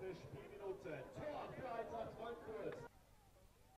Spielminute